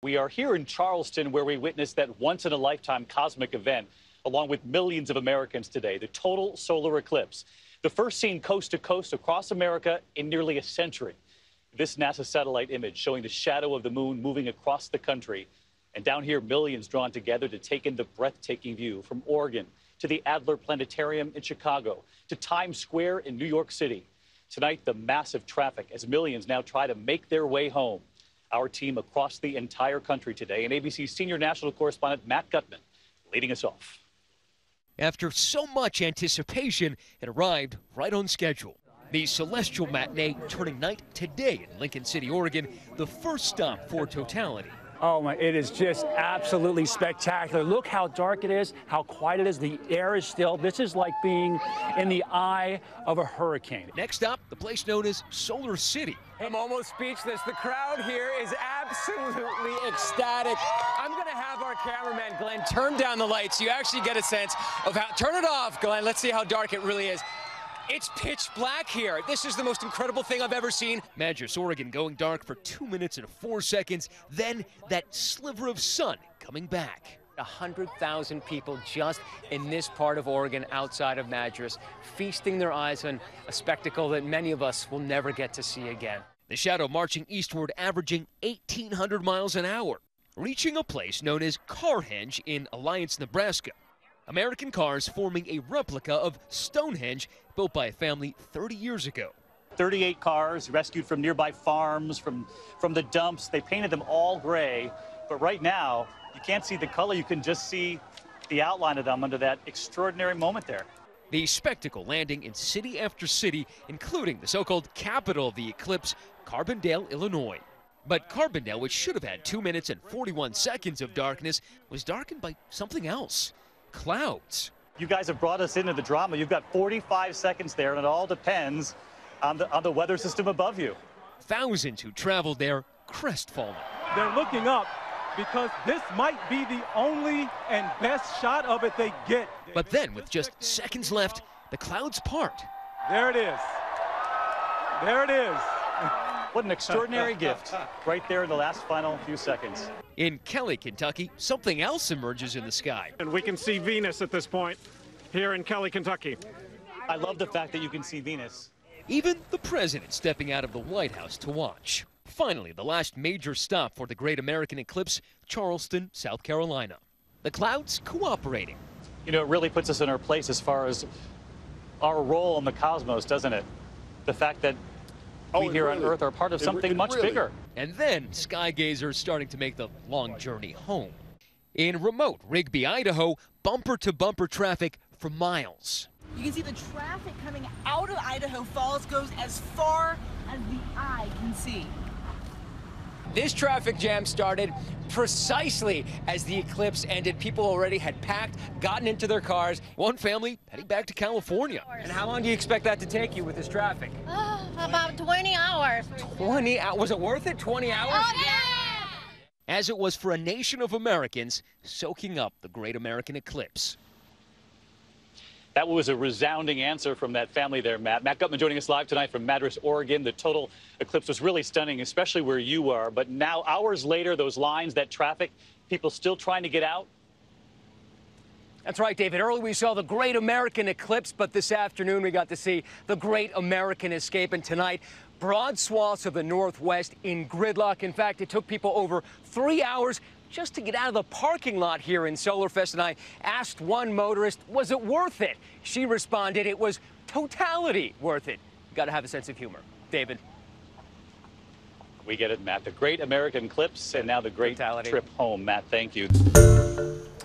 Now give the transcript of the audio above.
We are here in Charleston where we witnessed that once in a lifetime cosmic event, along with millions of Americans today, the total solar eclipse. The first seen coast to coast across America in nearly a century. This NASA satellite image showing the shadow of the moon moving across the country. And down here, millions drawn together to take in the breathtaking view from Oregon to the Adler Planetarium in Chicago to Times Square in New York City. Tonight, the massive traffic as millions now try to make their way home our team across the entire country today. And ABC's senior national correspondent Matt Gutman leading us off. After so much anticipation, it arrived right on schedule. The Celestial Matinee turning night today in Lincoln City, Oregon, the first stop for totality. Oh my, it is just absolutely spectacular. Look how dark it is, how quiet it is. The air is still. This is like being in the eye of a hurricane. Next up, the place known as Solar City. I'm almost speechless. The crowd here is absolutely ecstatic. I'm going to have our cameraman, Glenn, turn down the lights. You actually get a sense of how. Turn it off, Glenn. Let's see how dark it really is. It's pitch black here. This is the most incredible thing I've ever seen. Madras, Oregon going dark for two minutes and four seconds. Then that sliver of sun coming back. 100,000 people just in this part of Oregon outside of Madras, feasting their eyes on a spectacle that many of us will never get to see again. The shadow marching eastward, averaging 1,800 miles an hour, reaching a place known as Carhenge in Alliance, Nebraska. American cars forming a replica of Stonehenge built by a family 30 years ago. 38 cars rescued from nearby farms, from, from the dumps. They painted them all gray. But right now, you can't see the color. You can just see the outline of them under that extraordinary moment there. The spectacle landing in city after city, including the so called capital of the eclipse, Carbondale, Illinois. But Carbondale, which should have had 2 minutes and 41 seconds of darkness, was darkened by something else clouds. You guys have brought us into the drama. You've got 45 seconds there, and it all depends on the, on the weather system above you. Thousands who traveled there crestfallen. They're looking up because this might be the only and best shot of it they get. But then, with just seconds left, the clouds part. There it is. There it is. What an extraordinary gift right there in the last final few seconds. In Kelly, Kentucky, something else emerges in the sky. And we can see Venus at this point here in Kelly, Kentucky. I love the fact that you can see Venus. Even the president stepping out of the White House to watch. Finally, the last major stop for the Great American Eclipse, Charleston, South Carolina. The clouds cooperating. You know, it really puts us in our place as far as our role in the cosmos, doesn't it? The fact that oh, we here really, on Earth are part of something much really. bigger. And then sky gazers starting to make the long journey home. In remote Rigby, Idaho, bumper to bumper traffic for miles. You can see the traffic coming out of Idaho Falls goes as far as the eye can see. This traffic jam started precisely as the eclipse ended. People already had packed, gotten into their cars. One family heading back to California. And how long do you expect that to take you with this traffic? Uh, about 20 hours. Was it worth it? 20 hours? Oh, yeah! As it was for a nation of Americans soaking up the great American eclipse. That was a resounding answer from that family there, Matt. Matt Gutman joining us live tonight from Madras, Oregon. The total eclipse was really stunning, especially where you are. But now, hours later, those lines, that traffic, people still trying to get out? That's right, David. Early we saw the Great American Eclipse, but this afternoon we got to see the Great American Escape. And tonight, broad swaths of the Northwest in gridlock. In fact, it took people over three hours just to get out of the parking lot here in Solarfest. And I asked one motorist, was it worth it? She responded, it was totality worth it. Got to have a sense of humor. David. We get it, Matt. The great American Eclipse and now the great totality. trip home. Matt, thank you.